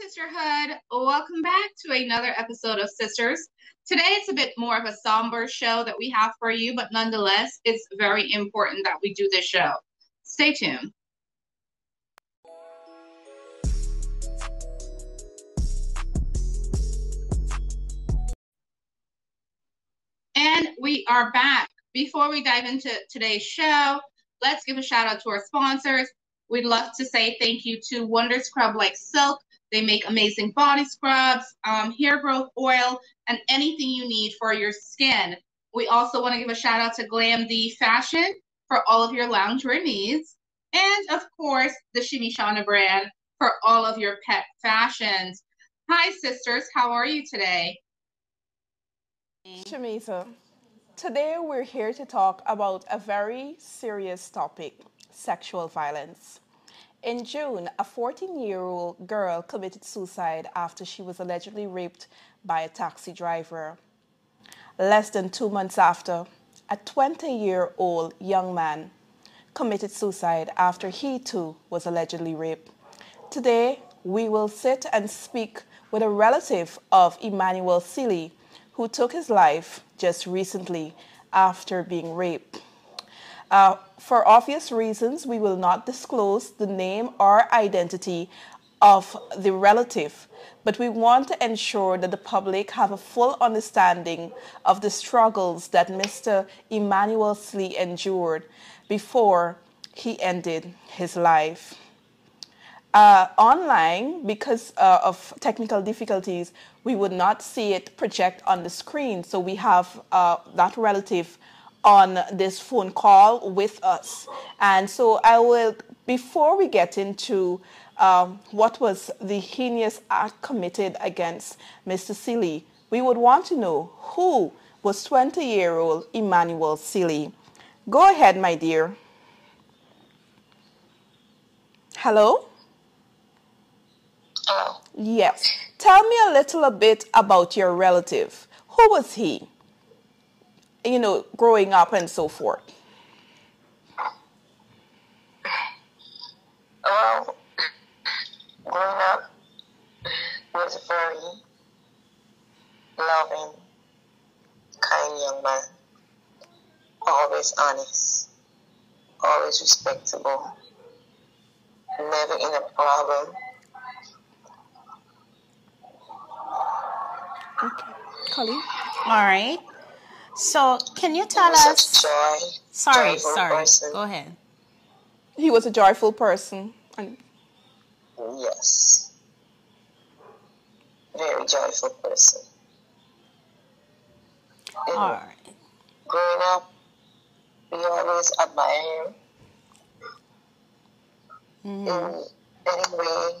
Sisterhood. Welcome back to another episode of Sisters. Today it's a bit more of a somber show that we have for you, but nonetheless, it's very important that we do this show. Stay tuned. And we are back. Before we dive into today's show, let's give a shout out to our sponsors. We'd love to say thank you to Wonder Scrub Like Silk. They make amazing body scrubs, um, hair growth oil, and anything you need for your skin. We also want to give a shout out to Glam D Fashion for all of your loungewear needs. And of course, the Shimmy Shauna brand for all of your pet fashions. Hi, sisters. How are you today? Shamisa, today we're here to talk about a very serious topic sexual violence. In June, a 14 year old girl committed suicide after she was allegedly raped by a taxi driver. Less than two months after, a 20 year old young man committed suicide after he too was allegedly raped. Today, we will sit and speak with a relative of Emmanuel Sealy, who took his life just recently after being raped. Uh, for obvious reasons, we will not disclose the name or identity of the relative, but we want to ensure that the public have a full understanding of the struggles that Mr. Emmanuel Slee endured before he ended his life. Uh, online, because uh, of technical difficulties, we would not see it project on the screen. So we have uh, that relative on this phone call with us. And so I will, before we get into um, what was the heinous act committed against Mr. Sealy, we would want to know who was 20 year old Emmanuel Sealy. Go ahead, my dear. Hello? Hello. Yes. Tell me a little bit about your relative. Who was he? You know, growing up and so forth? Well, growing up was a very loving, kind young man. Always honest, always respectable, never in a problem. Okay. Colleen? All right. So, can you tell He was us? a joy, Sorry, sorry. person. Go ahead. He was a joyful person. And Yes. Very joyful person. And All right. growing up, we always admire him Mhm. in any way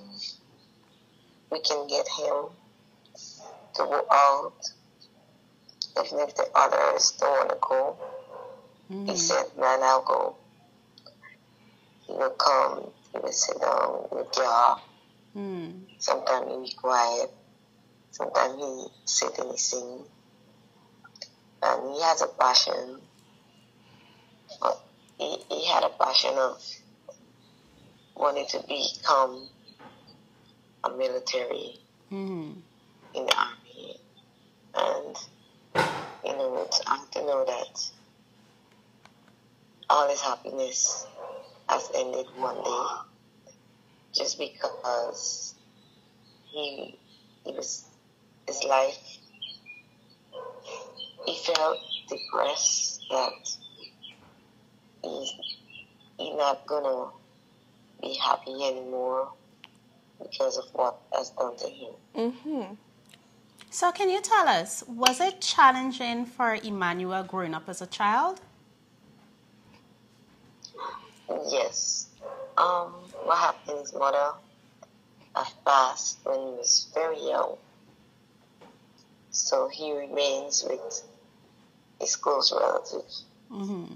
we can get him to go out. Even if the others don't want to go, he said, Man, I'll go. He will come, he will sit down, he will up. Mm. Sometimes he be quiet. Sometimes he sit and he sing. And he has a passion. He, he had a passion of wanting to become a military Mhm. in the army. And, you know, hard to know that all his happiness has ended one day just because he, he was, his life, he felt depressed that he's, he's not gonna be happy anymore because of what has done to him. mm-hmm. So, can you tell us, was it challenging for Emmanuel growing up as a child? Yes. Um, what happened, his mother had passed when he was very young. So he remains with his close relatives. Mm-hmm.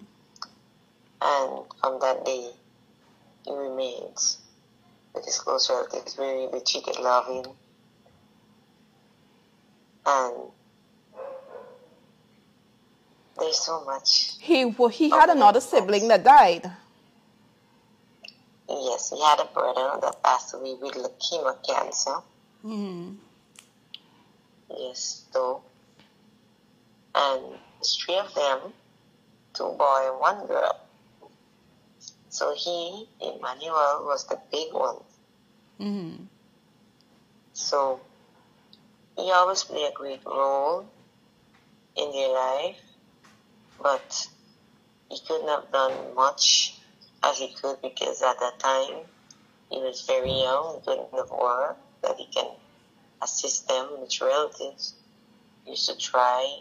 And from that day, he remains with his close relatives, very be treated loving. And there's so much. He wa- he had another sibling that died. Yes, he had a brother that passed away with leukemia cancer. Mm-hmm. Yes, so, and three of them, two boy and one girl. So he, Emmanuel, was the big one. Mm-hmm. So he always play a great role in their life, but he couldn't have done much as he could because at that time he was very young, he couldn't have that he can assist them with relatives. Used to try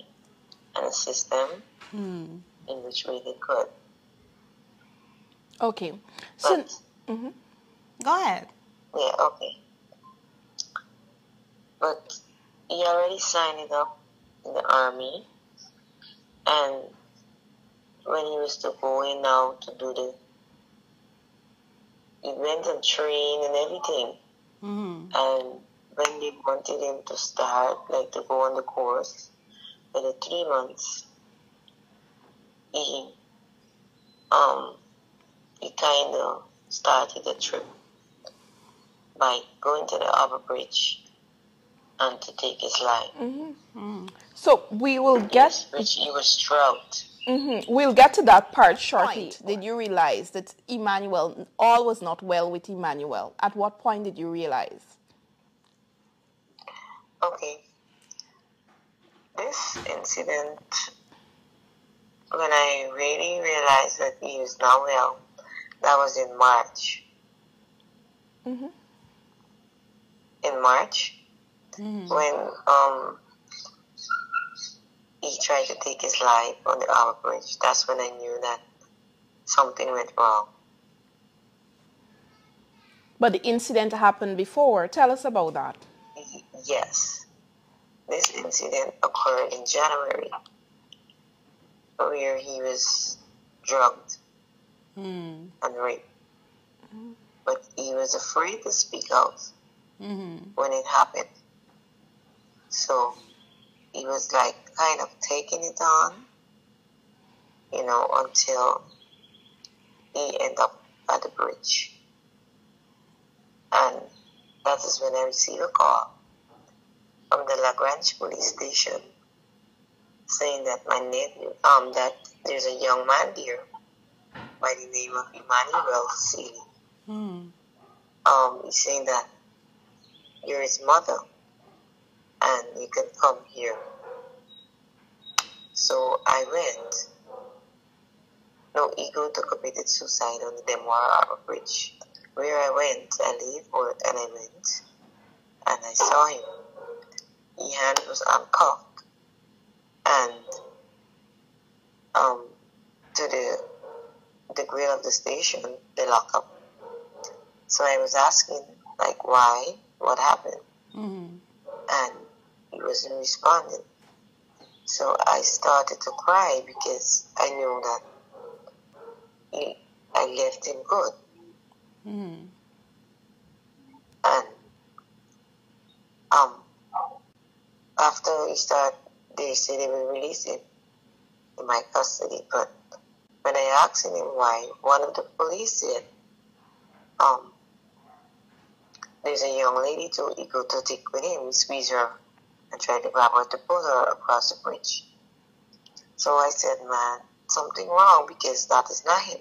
and assist them Mm. in which way they could. Okay. So, But mhm. Go ahead. Yeah, okay. But he already signed it up in the army, and when he was to go in now to do the, he went and trained and everything. Mm-hmm. And when they wanted him to start, like to go on the course for the three months, he um he kind of started the trip by going to the upper Bridge and to take his life. Mm. so we will get which he was drugged. mhm, we'll get to that part shortly. Did you realize that Emmanuel all was not well with Emmanuel? At what point did you realize? Okay. This incident, when I really realized that he was not well, that was in March. Mhm. In March, Mm-hmm. when um he tried to take his life on the Harbour Bridge, that's when I knew that something went wrong. But the incident happened before. Tell us about that. Yes. This incident occurred in January, where he was drugged Mm. and raped. But he was afraid to speak out Mm-hmm. when it happened. So he was like kind of taking it on, you know, until he ended up at the bridge. And that is when I received a call from the La Grange police station saying that my nephew, um, that there's a young man there by the name of Emmanuel Seeley. Mm. Um, he's saying that you're his mother and you can come here. So I went. No, Ego to committed suicide on the Demerara Bridge. Where I went, I leave work and I went and I saw him. His hand was uncuffed and um to the the grill of the station, the lockup. So I was asking like why, what happened, Mm-hmm. Wasn't responding. So I started to cry because I knew that I left him good. Mm-hmm. And um, after he started, they said they will release him in my custody. But when I asked him why, one of the police said, um, there's a young lady to he go to take with him. Squeeze her and try to grab her to pull her across the bridge. So I said, man, something wrong because that is not him.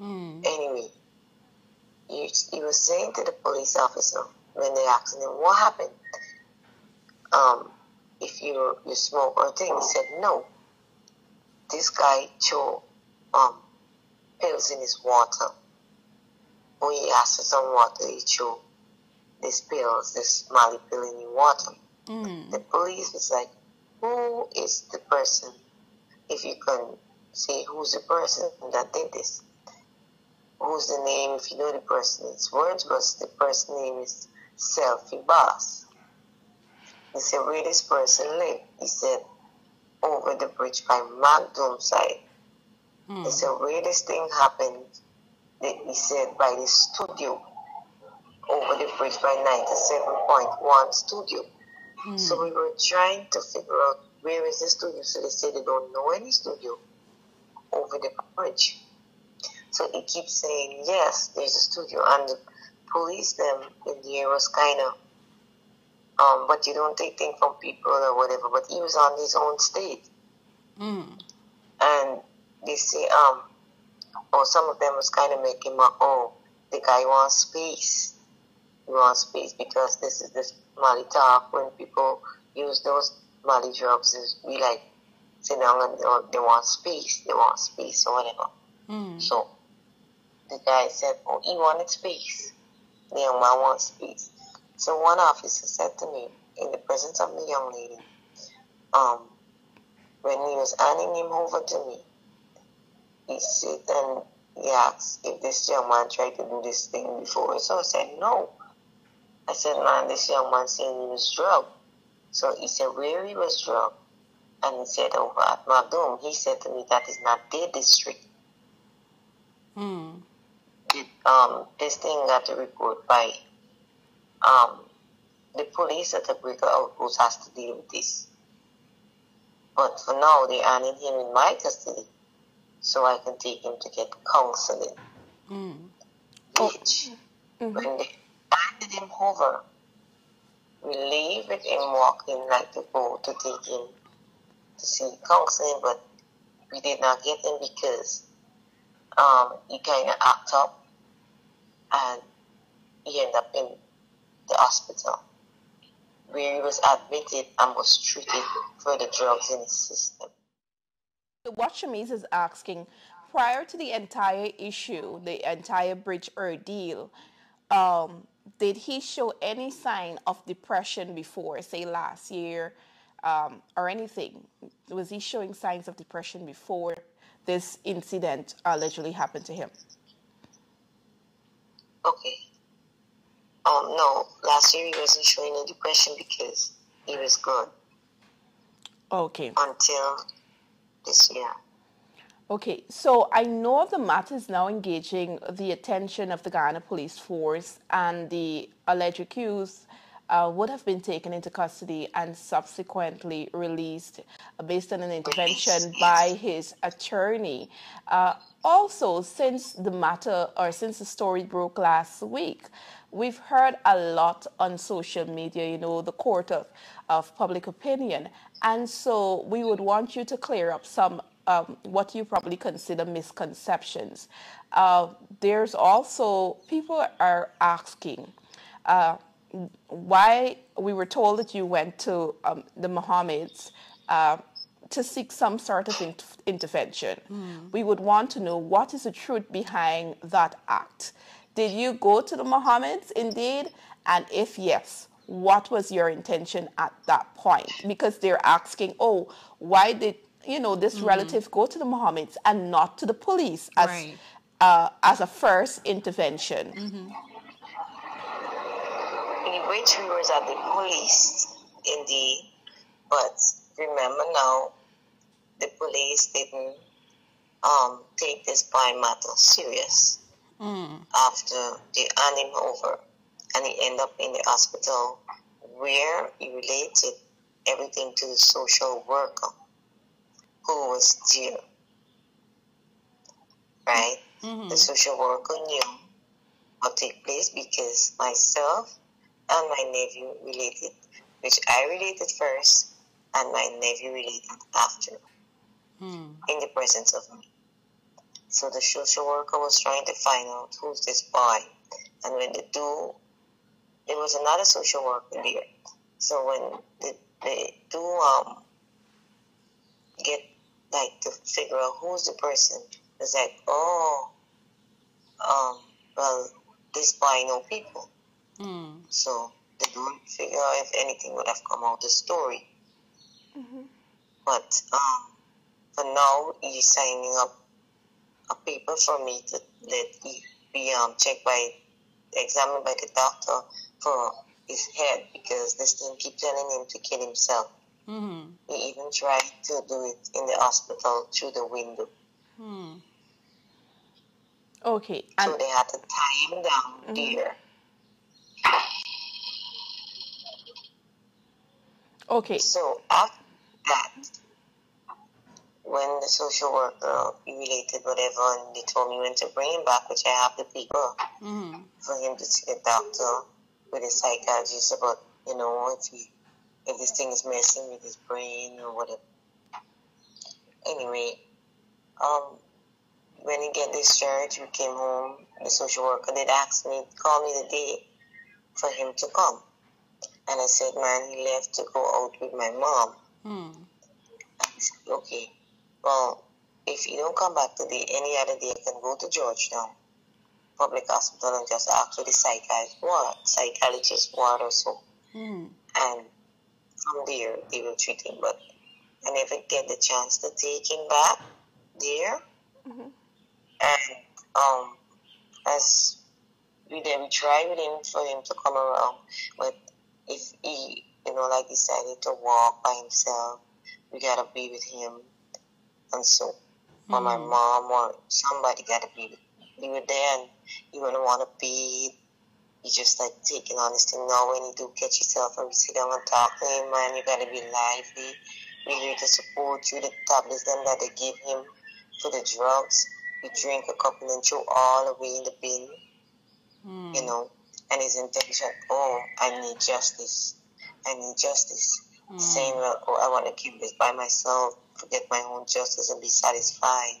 Mm-hmm. Anyway, he, he was saying to the police officer when they asked him what happened, um, if you you smoke or thing, he said no. This guy threw um pills in his water. When he asked for some water, he threw these pills, this Mali pill in the water. Mm-hmm. The police was like, who is the person? If you can say who's the person that did this who's the name if you know the person. His words was the person name is Selfie Boss. He said, where this person live? He said, over the bridge by Magdum side. He said, where this thing happened? They- He said, by the studio over the bridge by 97.1 studio. So we were trying to figure out where is the studio. So they said they don't know any studio over the bridge. So he keeps saying, yes, there's a studio. And the police them in the air was kind of Um, but you don't take things from people or whatever. But he was on his own state. Mm. And they say, um, or some of them was kind of making my, oh, the guy wants space. He wants space because this is this Mali talk when people use those Mali drugs is we like sit down and they, want space, they want space or whatever. Mm. So the guy said, oh, he wanted space. The young man wants space. So one officer said to me in the presence of the young lady, um, when he was handing him over to me, he said and he asked if this young man tried to do this thing before. So I said, no. I said, man, this young man saying he was drugged. So he said, where he was drugged. And he said, over at Magdum. He said to me, that is not their district. Mm. Um, this thing got a report by um, the police at the Breaker Outpost has to deal with this. But for now, they are in him in my custody so I can take him to get counseling. Mm. Which, when they handed him over, we leave with him walking like to go to take him to see counseling, but we did not get him because um, he kind of act up and he ended up in the hospital where he was admitted and was treated for the drugs in his system. What Shamiz is asking, prior to the entire issue, the entire bridge ordeal, um, did he show any sign of depression before, say last year, um, or anything? Was he showing signs of depression before this incident allegedly happened to him? Okay. Um, no, last year he wasn't showing any depression because he was good Okay. until this year. Okay, so I know the matter is now engaging the attention of the Guyana police force, and the alleged accused uh, would have been taken into custody and subsequently released uh, based on an intervention by his attorney. Uh, also, since the matter or since the story broke last week, we've heard a lot on social media, you know, the court of, of public opinion. And so we would want you to clear up some um, what you probably consider misconceptions. Uh, there's also people are asking uh, why we were told that you went to um, the Mohammeds uh, to seek some sort of in- intervention. We would want to know what is the truth behind that act. Did you go to the Mohammeds indeed? And if yes, what was your intention at that point? Because they're asking, oh, why did you know this relative go to the Mohammeds and not to the police as Right. uh, as a first intervention? In which we was at the police, indeed, but remember now, the police didn't um, take this by matter serious Mm. after they hand him over and he ended up in the hospital where he related everything to the social worker who was there. Right? The social worker knew what took place because myself and my nephew related, which I related first and my nephew related after Mm. in the presence of me. So the social worker was trying to find out who's this boy. And when they do, there was another social worker there. So when they, they do um, get like to figure out who's the person, it's like, oh, um, well, this boy know people. Mm. So they don't figure out if anything would have come out the story. But um, for now, he's signing up a paper for me to let he be um, checked by, examined by the doctor for his head because this thing keep telling him to kill himself. Mm. He even tried to do it in the hospital through the window. Mm. Okay, So and they had to tie him down there. okay, So after that, when the social worker related whatever, and they told me when to bring him back, which I have the paper Mm. for him to see a doctor with a psychologist about You know, if he if this thing is messing with his brain or whatever. Anyway, um, when he get discharged, we came home. The social worker did ask me, call me the day for him to come. And I said, man, he left to go out with my mom. Hmm. I said, okay, well, if he don't come back today, any other day, I can go to Georgetown Public Hospital and just ask for the psychiatrist ward, psychologist ward or so. Hmm. And from there, they will treat him. But I never get the chance to take him back there. Mhm. And um, as we then we try with him for him to come around, but if he, you know, like decided to walk by himself, we gotta be with him, and so, or my Mhm. mom or somebody gotta be with. him. We were there, and you wouldn't want to be. You just like taking on this thing now. When you do catch yourself and you sit down and talk to him, man, you gotta be lively. We're here to support you. The tablets them that they give him for the drugs, you drink a couple and throw all away in the bin Hmm. you know, and his intention, oh, I need justice. I need justice. Hmm. Saying, well, oh, I want to keep this by myself, forget my own justice and be satisfied.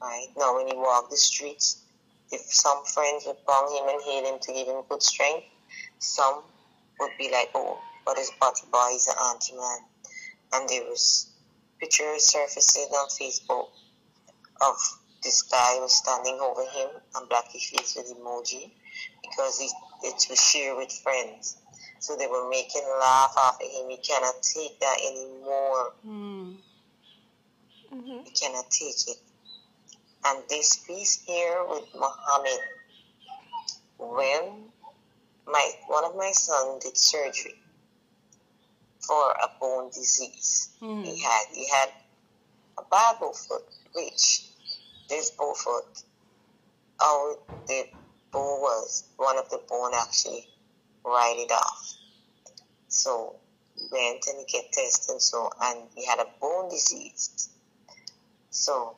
Right? Now, when you walk the streets, if some friends would bang him and hail him to give him good strength, some would be like, oh, but his body Boy? He's an anti-man. And there was pictures surfacing on Facebook of this guy was standing over him and black his face with emoji because he, it was shared with friends. So they were making laugh after him. He cannot take that anymore. Hmm. Mhm. He cannot take it. And this piece here with Muhammad, when my one of my sons did surgery for a bone disease, Hmm. he had he had a Bible foot, which this bone foot, oh, the bone was one of the bone actually ride it off. So he went and he get tested and so and he had a bone disease. So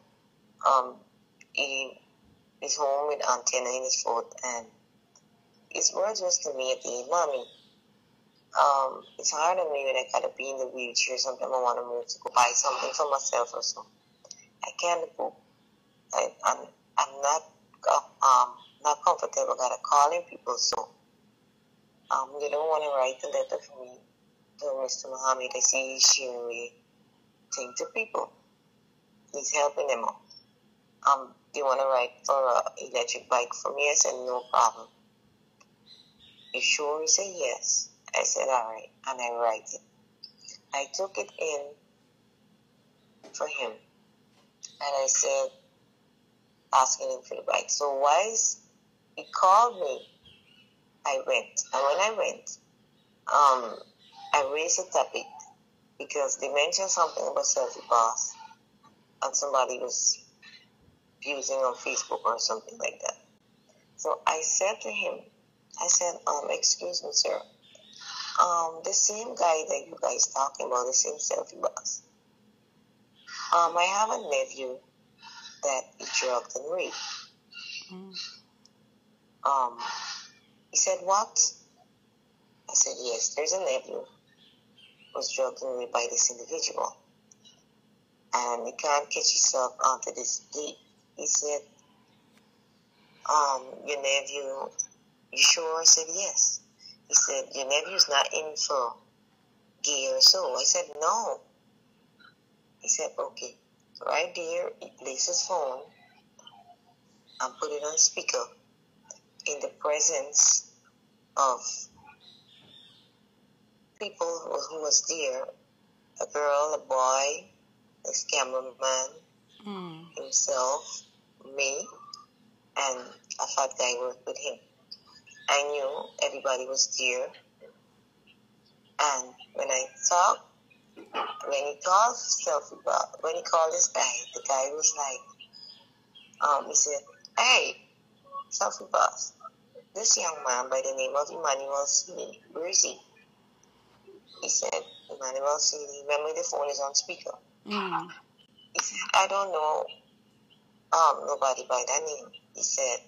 um he is home with antenna in his foot and his words was to me the mommy, um, it's hard on me when I gotta be in the wheelchair. Sometimes I wanna move to go buy something for myself or so. I can't go. I, I'm I'm not uh, um not comfortable. Gotta calling people so um they don't want to write a letter for me to Mr. Muhammad. I see he's sharing thing to people. He's helping them out. Um, they want to ride for a electric bike for me. I said no problem. You sure? He said yes. I said all right, and I ride it. I took it in for him, and I said, asking him for the bike. So wise, he called me. I went, and when I went, um, I raised the topic because they mentioned something about selfie boss, and somebody was using on Facebook or something like that. So I said to him, I said, um, excuse me, sir. Um, the same guy that you guys talking about, the same selfie boss. Um, I have a nephew that he drugged and raped. Hmm. Um, he said, what? I said, yes, there's a nephew was drugged and raped by this individual. And you can't catch yourself onto this deep. He said, um, your nephew, you sure? I said, yes. He said, your nephew's not in for gay or so. I said, no. He said, okay. Right there, he placed his phone and put it on speaker in the presence of people who, who was there, a girl, a boy, this cameraman, Hmm. himself, me, and a fat guy worked with him. I knew everybody was there. And when I talked, when he called selfie boss, when he called this guy, the guy was like, um, he said, hey, selfie boss, this young man by the name of Emmanuel Seeley, where is he? He said, Emmanuel Seeley, remember the phone is on speaker. Hmm. He said, I don't know um, nobody by that name. He said,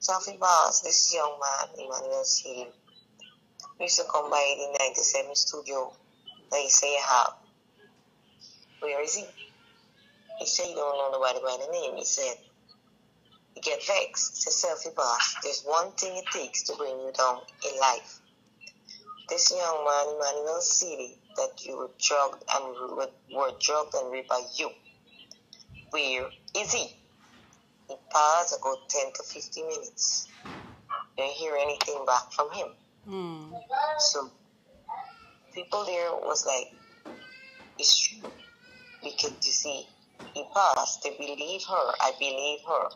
Selfie boss, this young man, Emmanuel Seeley, used to come by the 97 studio that you say you have. Where is he? He said he don't know nobody by the name. He said, you get vexed. A selfie boss. There's one thing it takes to bring you down in life. This young man, Emmanuel City, that you were drugged and were, were drugged and raped by you. Where is he? He paused about 10 to 15 minutes. Didn't hear anything back from him. Mm. So people there was like, it's true. Because you see, he passed. They believe her. I believe her.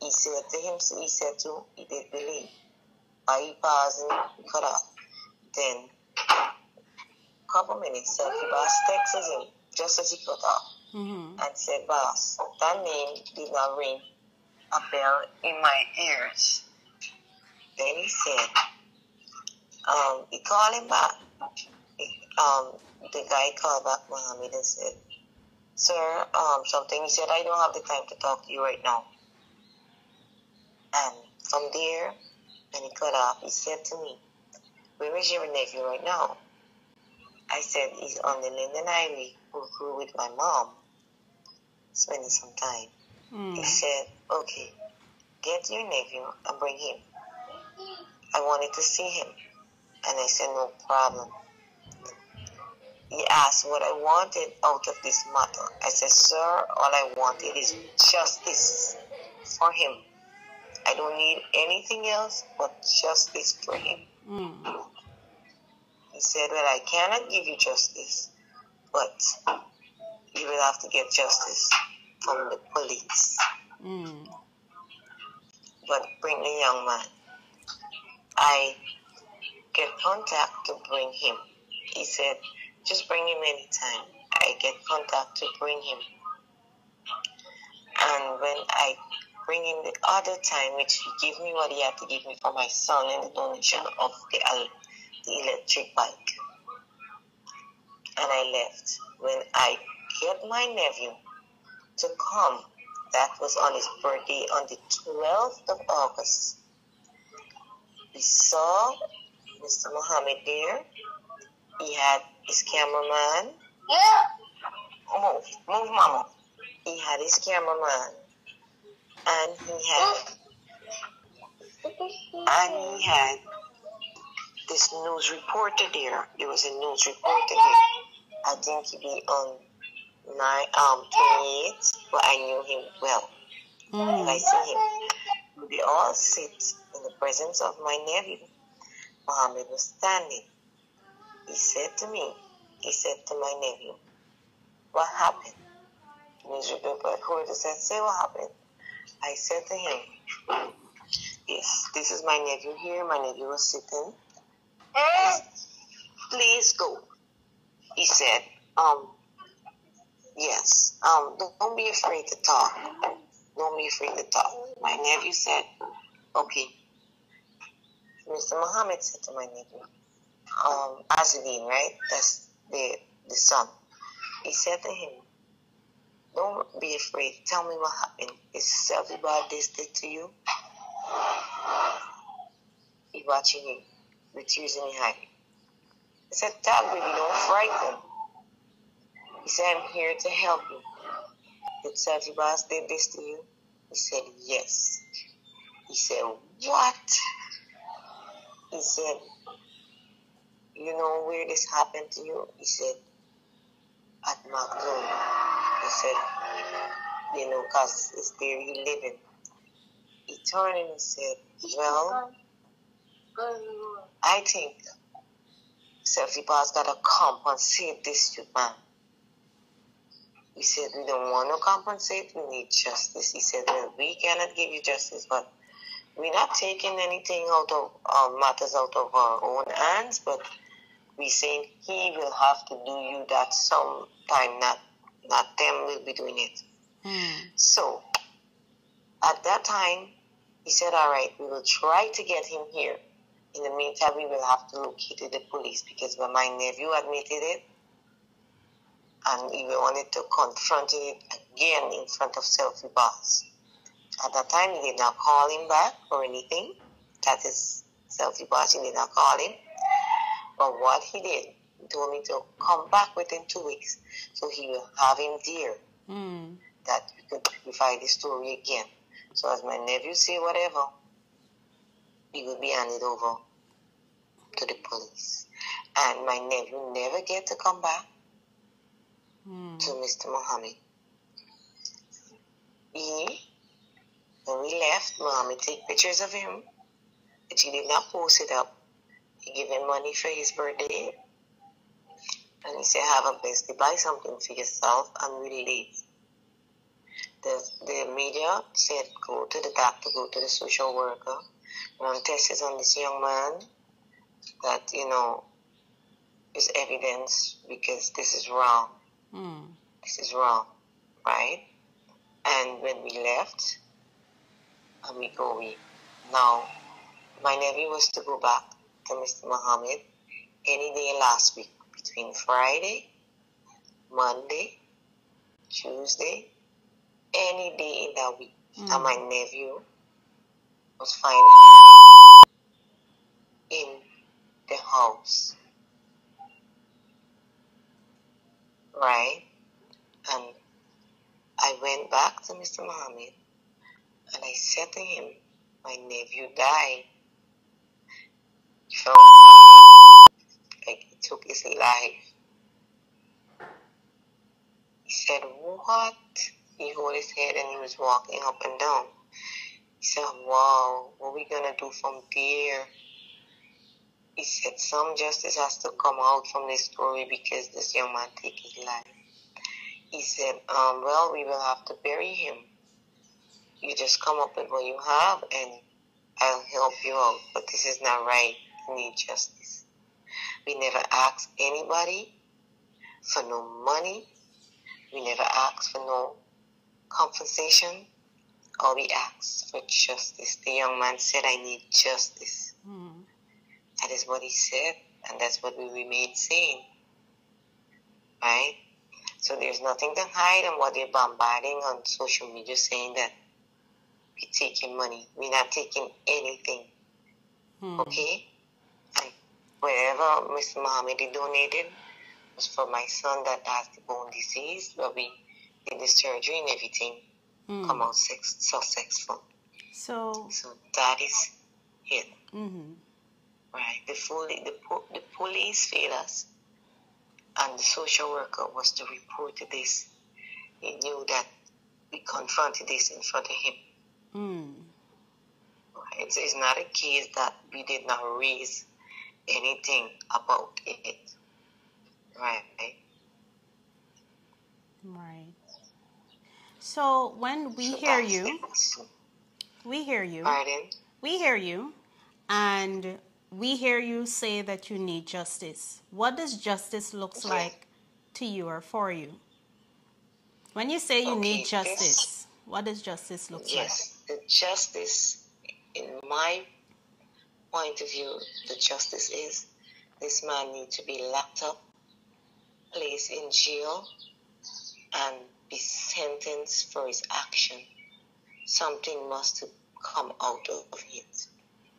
He said to him, so he said to, he did believe. I he cut off. Then, couple minutes, Selfie Boss texts him just as he cut off Mm-hmm. And said, Boss, that name did not ring a bell in my ears. Then he said, um, he called him back. Um, the guy called back Mohammed and said, Sir, um, something. He said, I don't have the time to talk to you right now. And from there, when he cut off, he said to me, Where is your nephew right now? I said, He's on the Linden Highway, who grew with my mom, spending some time. He Mm. said, Okay, get your nephew and bring him. I wanted to see him. And I said, No problem. He asked what I wanted out of this matter. I said, Sir, all I wanted is justice for him. I don't need anything else but justice for him. Mm. He said, Well, I cannot give you justice, but you will have to get justice from the police. Mm. But bring the young man. I get contact to bring him. He said, just bring him anytime. I get contact to bring him. And when I bring him the other time, which he gave me what he had to give me for my son and the donation of the, the electric bike. And I left. When I get my nephew to come, that was on his birthday on the 12th of August. We saw Mr. Muhammad there. He had his cameraman. Yeah. Move, move, mama. He had his cameraman. And he had, and he had this news reporter there. There was a news reporter there. I think he be on nine, um, 28, but I knew him well. And I Mm. see him. We all sit in the presence of my nephew. Muhammad was standing. He said to me, he said to my nephew, What happened? News reporter who said, Say what happened. I said to him, Yes, this is my nephew here. My nephew was sitting. Please go. He said, um, yes, um, don't, be afraid to talk. Don't be afraid to talk. My nephew said, okay. Mr. Muhammad said to my nephew, um, right? That's the, the son. He said to him, don't be afraid. Tell me what happened. Is this did to you? He watching him with tears in his eye. I said, Dad, baby, don't frighten. He said, I'm here to help you. Did Selfie Boss did this to you? He said, yes. He said, what? He said, you know where this happened to you? He said, at McDonald. He said, you know, because it's there you living. He turned and he said, well, I think Selfie Boss got to come and compensate this youth man. He said, we don't want to compensate, we need justice. He said, well, we cannot give you justice, but we're not taking anything out of um, matters out of our own hands, but we're saying he will have to do you that sometime, not not them will be doing it. Mm. So at that time, he said, All right, we will try to get him here. In the meantime, we will have to locate the police because when my nephew admitted it and he wanted to confront it again in front of Selfie Boss. At that time, he did not call him back or anything. That is Selfie boss, he did not call him. But what he did, he told me to come back within two weeks. So he will have him there. Mm. That we could verify the story again. So as my nephew say whatever, he will be handed over to the police. And my nephew never get to come back Mm. to Mr. Muhammad. He, when we left, Muhammad take pictures of him, but he did not post it up. He gave him money for his birthday. And he said, have a birthday, buy something for yourself. I'm really late. The, the media said, go to the doctor, go to the social worker, run tests on this young man that, you know, is evidence because this is wrong Mm. this is wrong, right? And when we left, and we go, we now, my nephew was to go back to Mr. Muhammad any day last week between Friday, Monday, Tuesday, any day in that week. And my nephew was found in the house. Right? And I went back to Mr. Muhammad and I said to him, My nephew died. Felt like he took his life. He said, What? He held his head and he was walking up and down. He said, Wow, what are we gonna do from there? He said some justice has to come out from this story because this young man took his life. He said, um, well, we will have to bury him. You just come up with what you have and I'll help you out. But this is not right. You need justice. We never asked anybody for no money. We never asked for no compensation. All we asked for justice. The young man said, I need justice. Mm. That is what he said, and that's what we remain saying. Right? So there's nothing to hide and what they're bombarding on social media saying that we're taking money. We're not taking anything. Mm. Okay? And wherever Mr. Muhammad donated was for my son that has the bone disease, where we did the surgery and everything Mm. come out sex- successful. So, So that is it. mhm. Right. The, poli- the, the police failed us, and the social worker was to report this. He knew that we confronted this in front of him. Mm. Right. It's, it's not a case that we did not raise anything about it. Right. Right. So when we So hear you, we hear you, Pardon? we hear you, and we hear you say that you need justice. What does justice looks Yeah. like to you or for you? When you say you Okay, need justice, what does justice look like? Yes, the justice, in my point of view, the justice is this man needs to be locked up, placed in jail, and be sentenced for his action. Something must come out of it,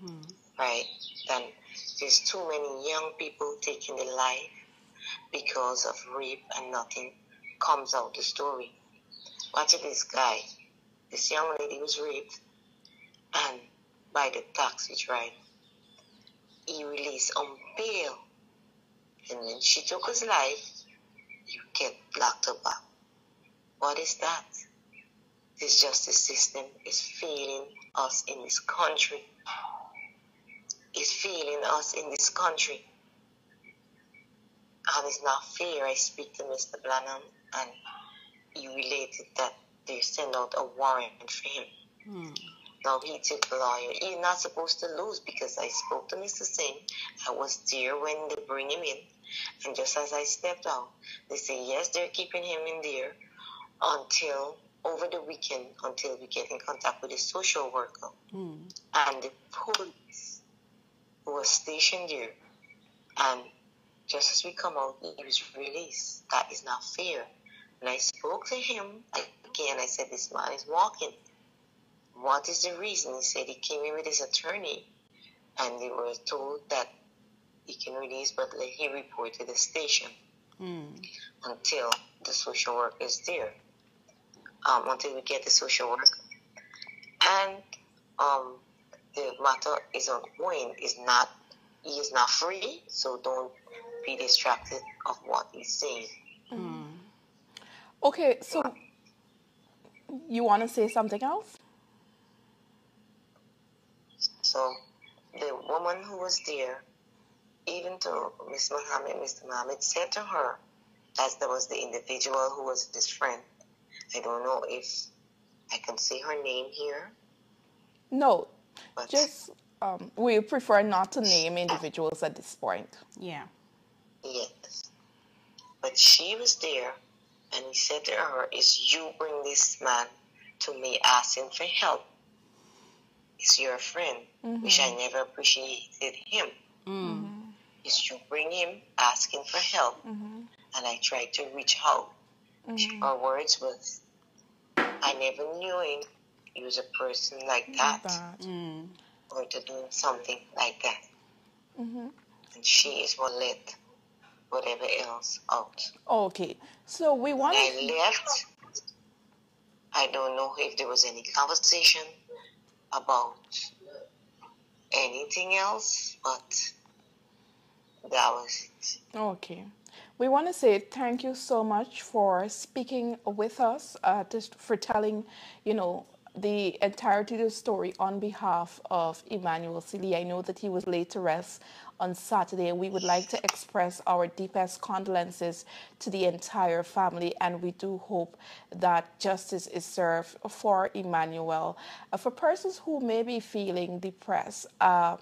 like? Right? Then there's too many young people taking their life because of rape and nothing comes out the story. Watch this guy. This young lady was raped and by the taxi driver. He released on bail. And when she took his life, you get locked up. What is that? This justice system is failing us in this country. It's feeling us in this country. And it's not fair. I speak to Mr. Blanham and he related that they send out a warrant for him. Mm. Now he took the lawyer. He's not supposed to lose because I spoke to Mr. Singh. I was there when they bring him in. And just as I stepped out, they say, yes, they're keeping him in there until over the weekend, until we get in contact with the social worker Mm. and the police who was stationed there. And just as we come out, he was released. That is not fair. When I spoke to him again, I said, This man is walking. What is the reason? He said he came in with his attorney and they were told that he can release, but he reported to the station mm. until the social work is there, um, until we get the social work. And um, the matter is ongoing, is not, he is not free, so don't be distracted of what he's saying. Mm. Okay, so you want to say something else? So the woman who was there, even to Miss Muhammad, Mr. Muhammad said to her, as there was the individual who was his friend. I don't know if I can say her name here. No, but just um, we prefer not to name individuals at this point. Yeah. Yes. But she was there, and he said to her, Is you bring this man to me asking for help? Is your friend, mm-hmm. which I never appreciated him. Mm-hmm. Is you bring him asking for help, mm-hmm. and I tried to reach out. Mm-hmm. Her words was, I never knew him. He was a person like that, that. Mm. or to do something like that. Mm-hmm. And she is what let whatever else out. Okay, so we want. I left. I don't know if there was any conversation about anything else, but that was it. Okay. We want to say thank you so much for speaking with us, uh, just for telling, you know, the entirety of the story on behalf of Emanuel Sealy. I know that he was laid to rest on Saturday, and we would like to express our deepest condolences to the entire family, and we do hope that justice is served for Emanuel. Uh, for persons who may be feeling depressed, uh,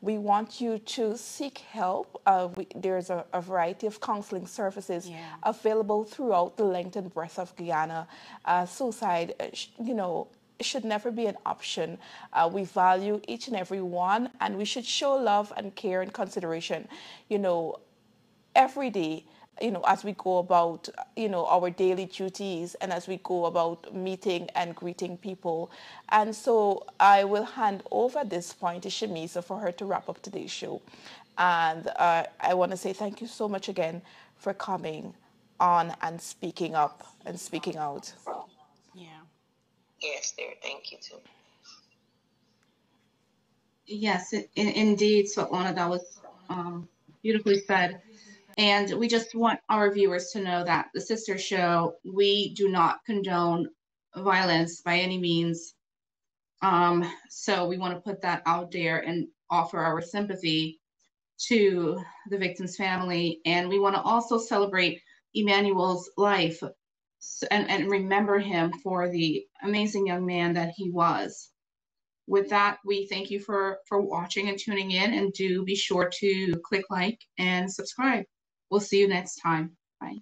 we want you to seek help. Uh, we, there's a, a, variety of counseling services yeah. available throughout the length and breadth of Guyana. Uh, suicide, uh, you know, should never be an option. Uh, we value each and every one, and we should show love and care and consideration, you know, every day, you know, as we go about, you know, our daily duties and as we go about meeting and greeting people. And so I will hand over this point to Shamisa for her to wrap up today's show. And uh, I want to say thank you so much again for coming on and speaking up and speaking out. Yes, there. Thank you too. Yes, in, indeed, Svetlana, that was um, beautifully said. And we just want our viewers to know that the Sister Show, we do not condone violence by any means. Um, so we want to put that out there and offer our sympathy to the victim's family. And we want to also celebrate Emanuel's life and, and remember him for the amazing young man that he was. With that, we thank you for, for watching and tuning in, and do be sure to click like and subscribe. We'll see you next time. Bye.